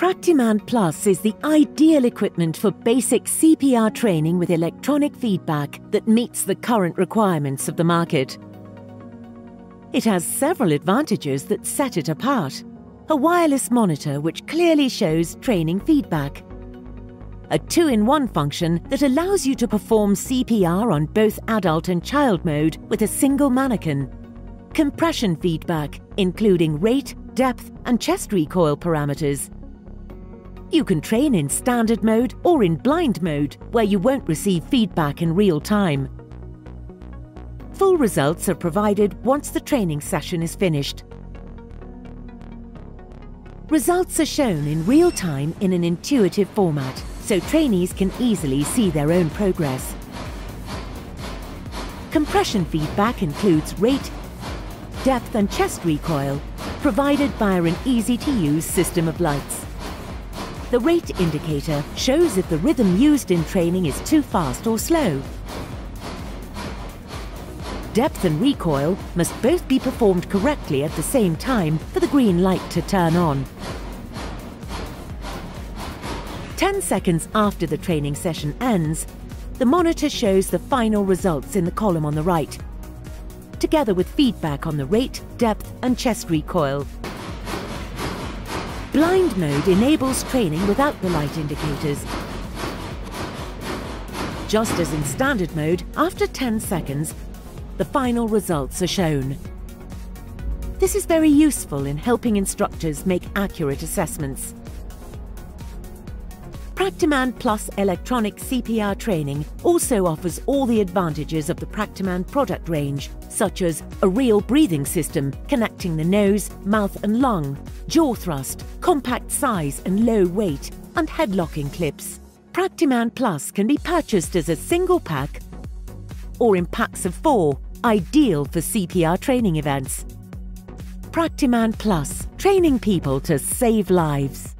Practiman Plus is the ideal equipment for basic CPR training with electronic feedback that meets the current requirements of the market. It has several advantages that set it apart. A wireless monitor which clearly shows training feedback. A two-in-one function that allows you to perform CPR on both adult and child mode with a single mannequin. Compression feedback, including rate, depth and chest recoil parameters. You can train in standard mode or in blind mode, where you won't receive feedback in real time. Full results are provided once the training session is finished. Results are shown in real time in an intuitive format, so trainees can easily see their own progress. Compression feedback includes rate, depth and chest recoil, provided via an easy-to-use system of lights. The rate indicator shows if the rhythm used in training is too fast or slow. Depth and recoil must both be performed correctly at the same time for the green light to turn on. 10 seconds after the training session ends, the monitor shows the final results in the column on the right, together with feedback on the rate, depth and chest recoil. Blind mode enables training without the light indicators. Just as in standard mode, after 10 seconds, the final results are shown. This is very useful in helping instructors make accurate assessments. Practiman Plus electronic CPR training also offers all the advantages of the Practiman product range, such as a real breathing system connecting the nose, mouth and lung, jaw thrust, compact size and low weight, and head locking clips. Practiman Plus can be purchased as a single pack or in packs of four, ideal for CPR training events. Practiman Plus, training people to save lives.